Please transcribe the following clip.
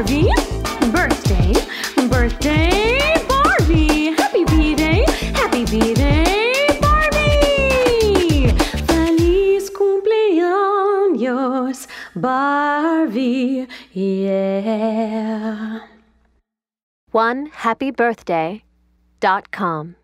Barbie. Birthday, birthday, Barbie. Happy B-Day, happy B-Day, Barbie. Feliz cumpleaños, Barbie, yeah. One happy birthday dot com.